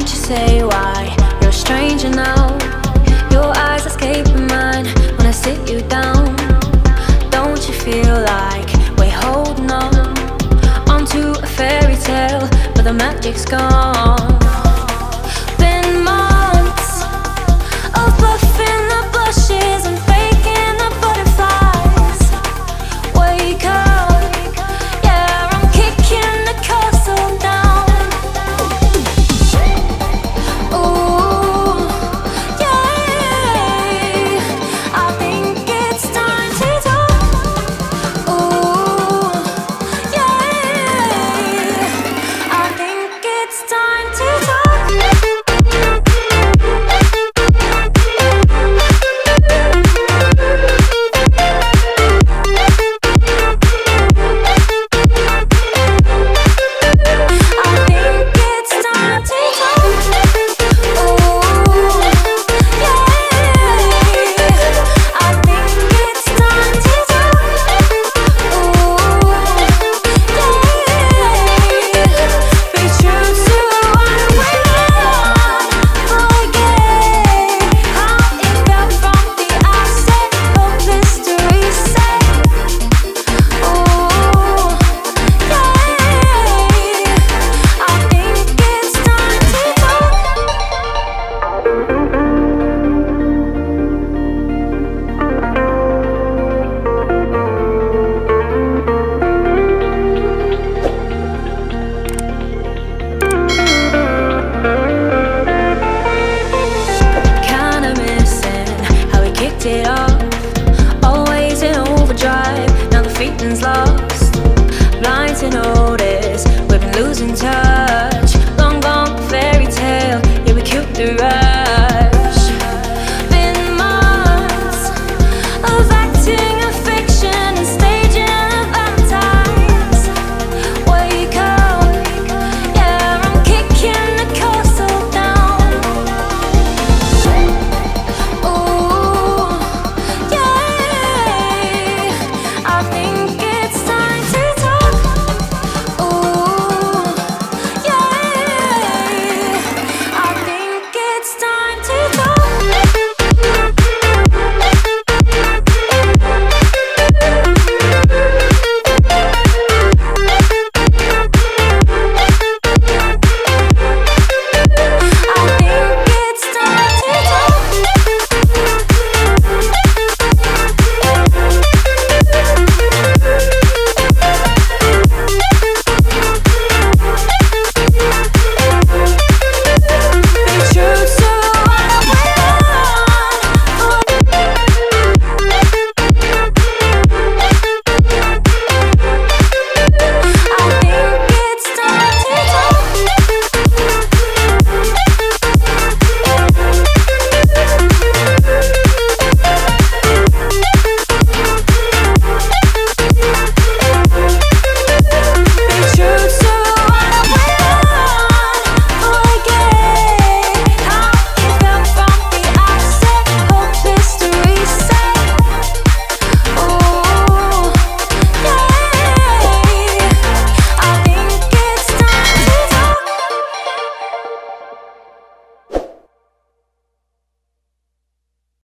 Won't you say why? You're a stranger now. Your eyes escaping mine when I sit you down. Don't you feel like we're holding on onto a fairy tale, but the magic's gone. Been months of bluffing the blushes